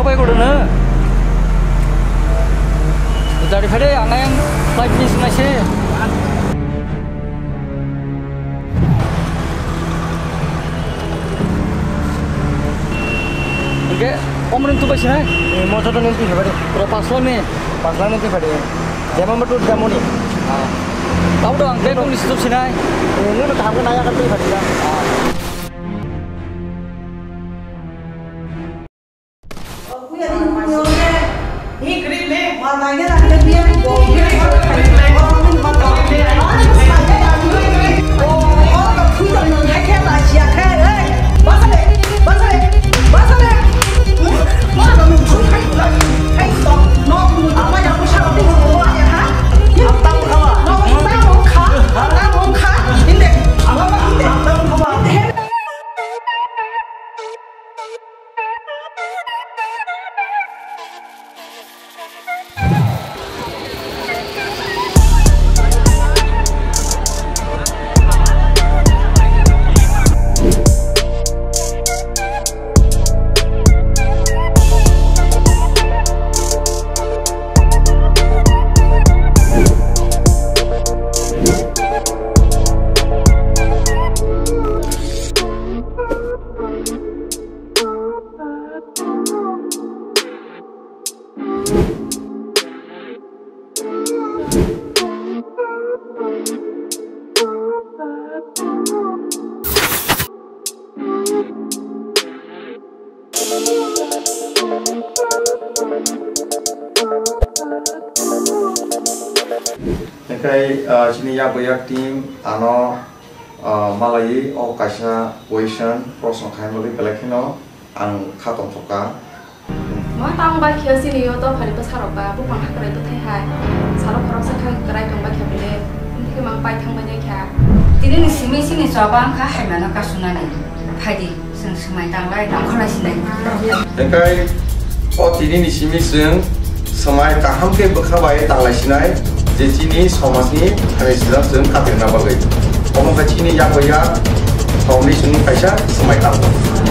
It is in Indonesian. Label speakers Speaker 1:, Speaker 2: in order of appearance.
Speaker 1: 사고에 걸으는 우리 회래 양행 라이프 인스나시 이게 어머니 두 번이네
Speaker 2: 모터도 낸티 해버려 그래
Speaker 1: 파슬라니
Speaker 2: 파슬라 낸티 해버려 제만 버도 자모니.
Speaker 1: 아. 나도 안 그래 좀 있어 좀 지나 예,
Speaker 2: 너는 다음에 나야 같은
Speaker 1: 거리야
Speaker 3: Amanhã Nekai
Speaker 4: sini ya boyak tim ano malai o kaisa question prosong khai mali belakino ang khatom thoka
Speaker 5: Mo tang ba khio sini yo to phari pa sarok ba bu pang hakrai to thai hai. Sarok khorok sa khang karai tong ba khia bele ini ke mang pai thang ba ne kha
Speaker 6: ni simi sini coba ka hai mana ka sunani. Phadi 算是麦当劳当看来是内。
Speaker 4: 应该，我今年是咪算，是麦当劳给不开外当来是内，这今年是嘛是，还是让算卡片那么个，我们把今年压回压，从你算开始是麦当劳。